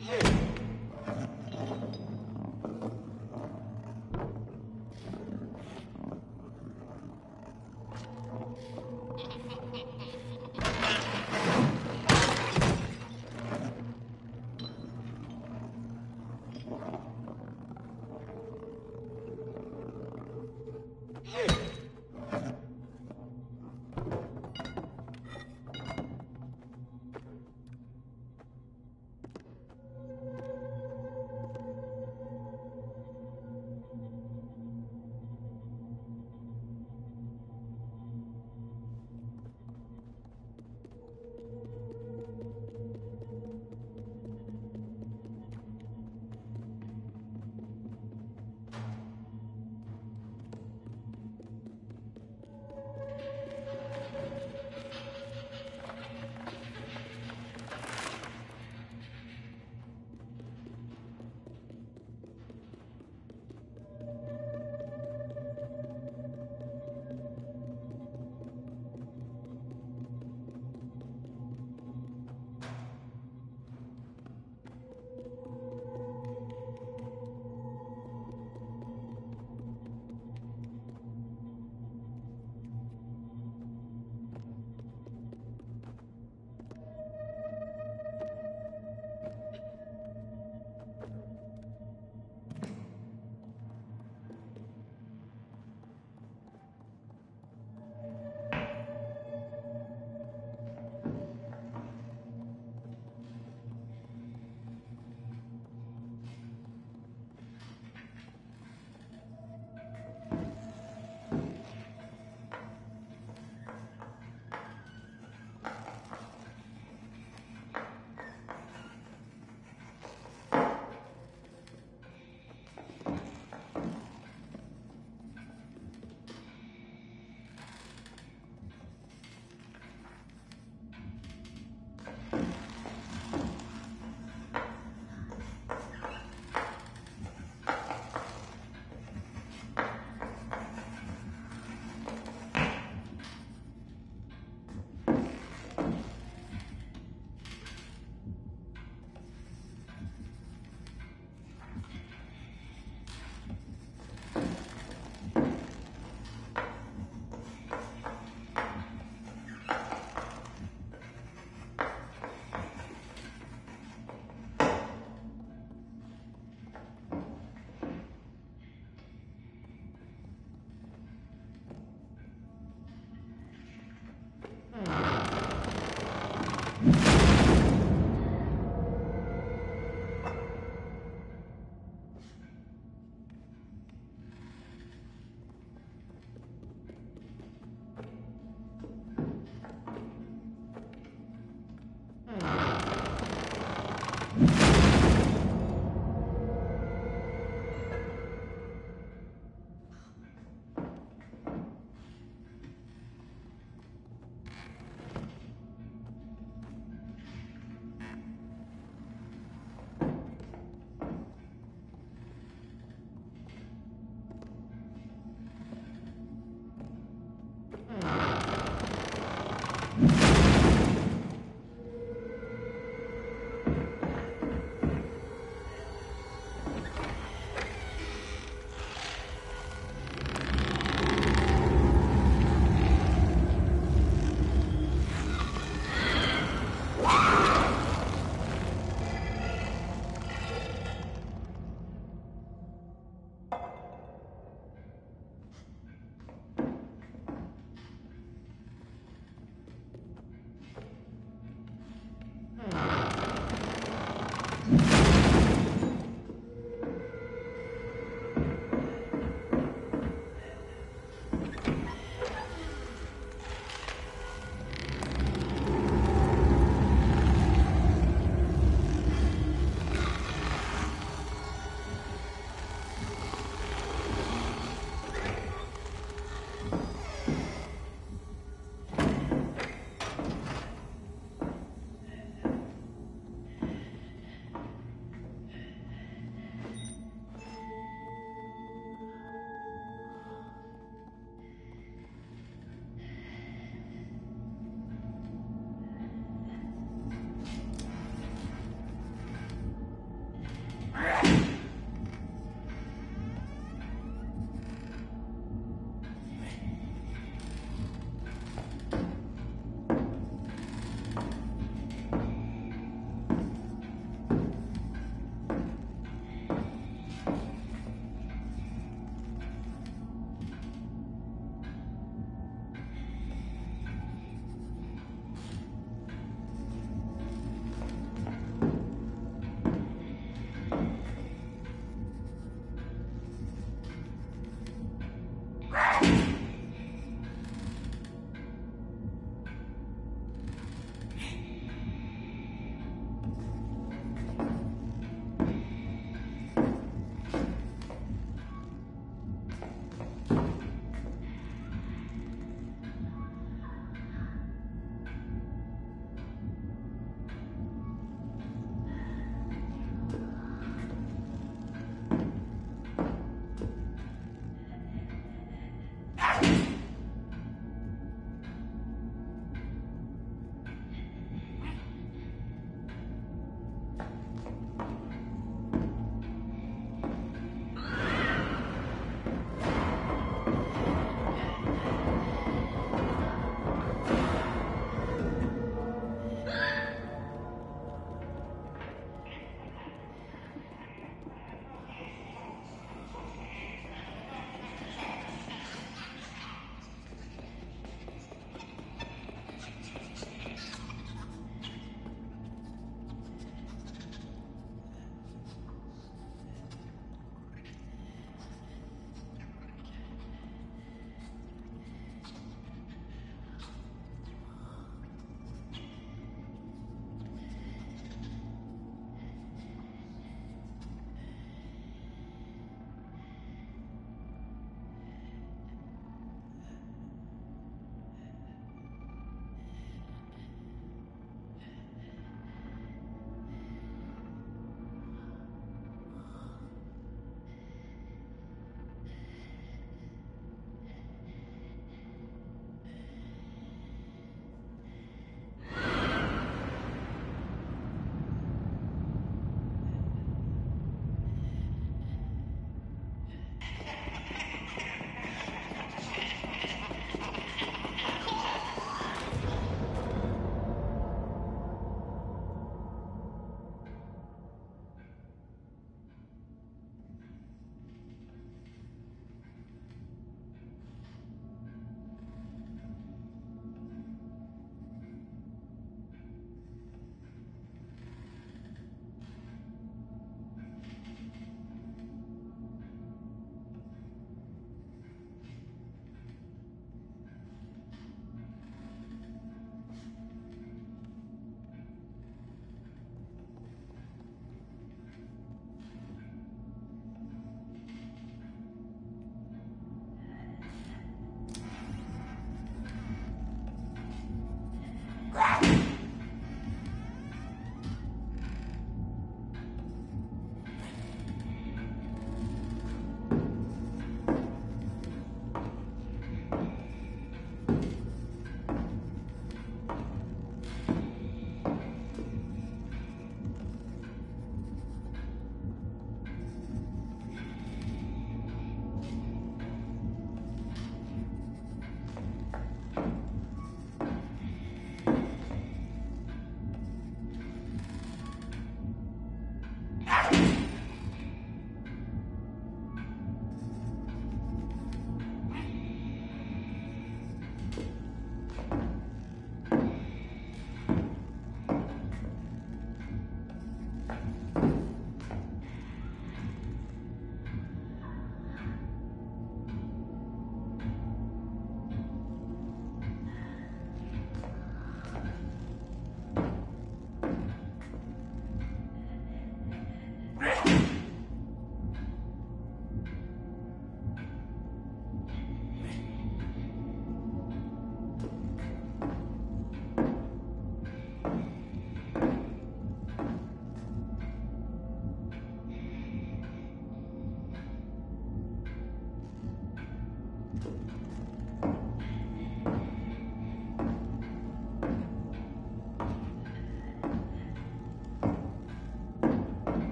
Hey!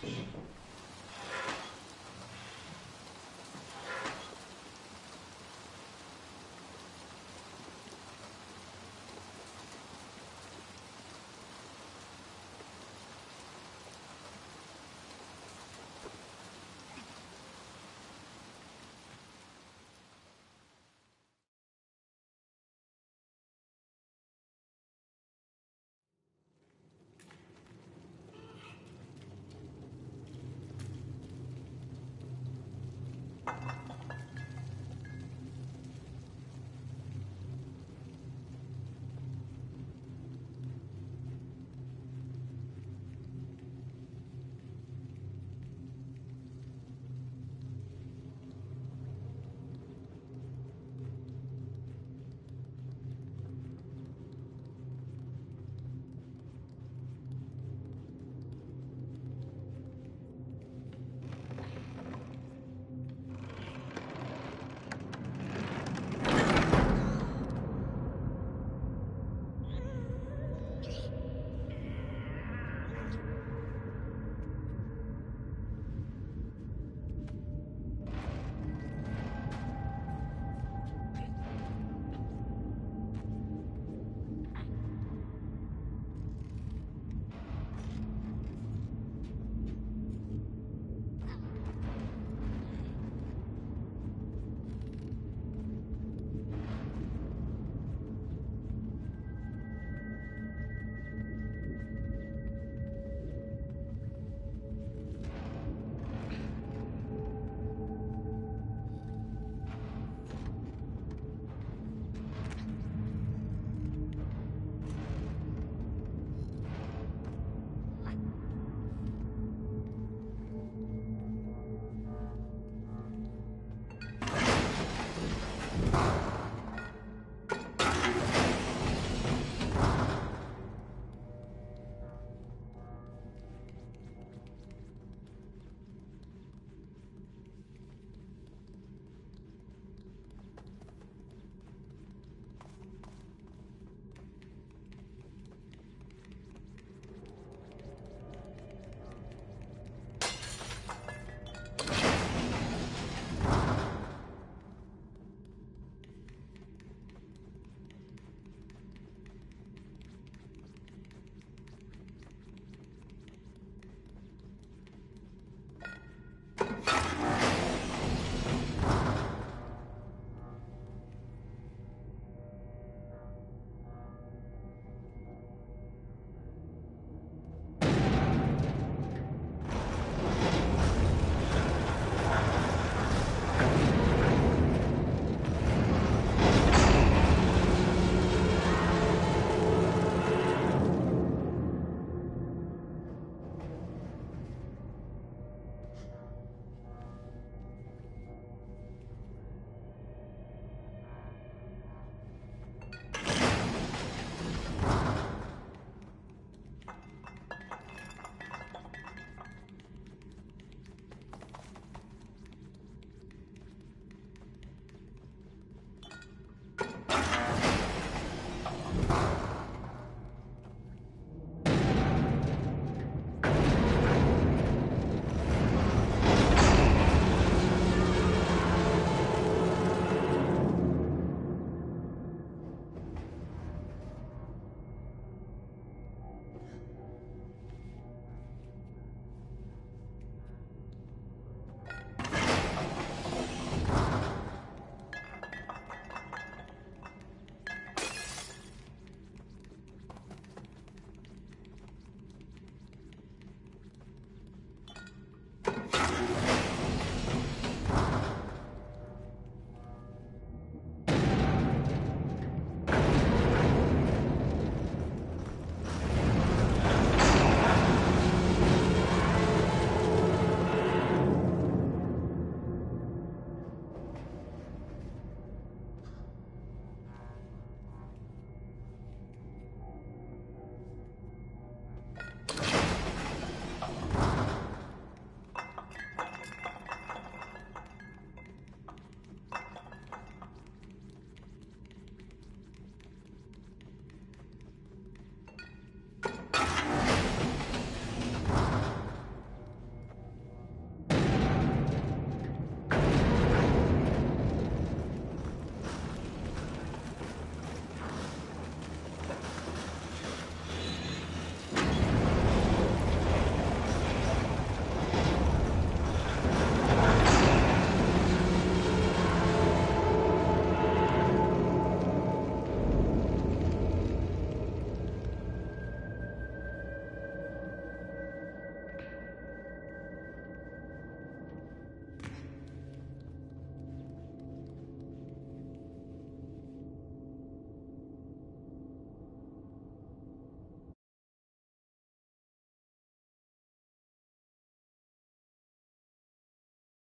So